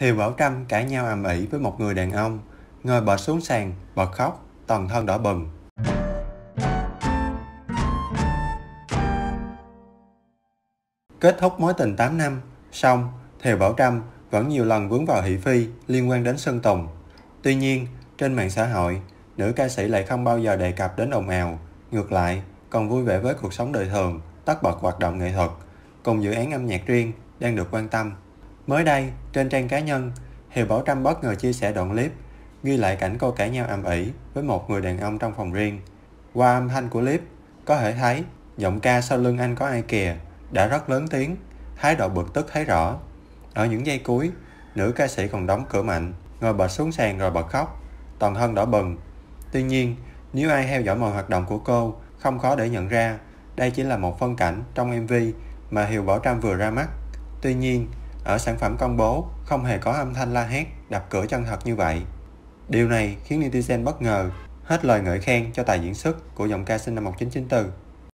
Thiều Bảo Trâm cãi nhau ầm ĩ với một người đàn ông, ngồi bệt xuống sàn, bật khóc, toàn thân đỏ bừng. Kết thúc mối tình 8 năm, xong, Thiều Bảo Trâm vẫn nhiều lần vướng vào thị phi liên quan đến Sơn Tùng. Tuy nhiên, trên mạng xã hội, nữ ca sĩ lại không bao giờ đề cập đến ồn ào, ngược lại, còn vui vẻ với cuộc sống đời thường, tất bật hoạt động nghệ thuật, cùng dự án âm nhạc riêng đang được quan tâm. Mới đây, trên trang cá nhân, Thiều Bảo Trâm bất ngờ chia sẻ đoạn clip ghi lại cảnh cô cãi nhau ầm ĩ với một người đàn ông trong phòng riêng. Qua âm thanh của clip, có thể thấy giọng ca sau lưng anh có ai kìa đã rất lớn tiếng, thái độ bực tức thấy rõ. Ở những giây cuối, nữ ca sĩ còn đóng cửa mạnh, ngồi bật xuống sàn rồi bật khóc, toàn thân đỏ bừng. Tuy nhiên, nếu ai theo dõi mọi hoạt động của cô, không khó để nhận ra đây chỉ là một phân cảnh trong MV mà Hiều Bảo Trâm vừa ra mắt. Tuy nhiên, ở sản phẩm công bố không hề có âm thanh la hét, đập cửa chân thật như vậy. Điều này khiến netizen bất ngờ, hết lời ngợi khen cho tài diễn xuất của giọng ca sinh năm 1994.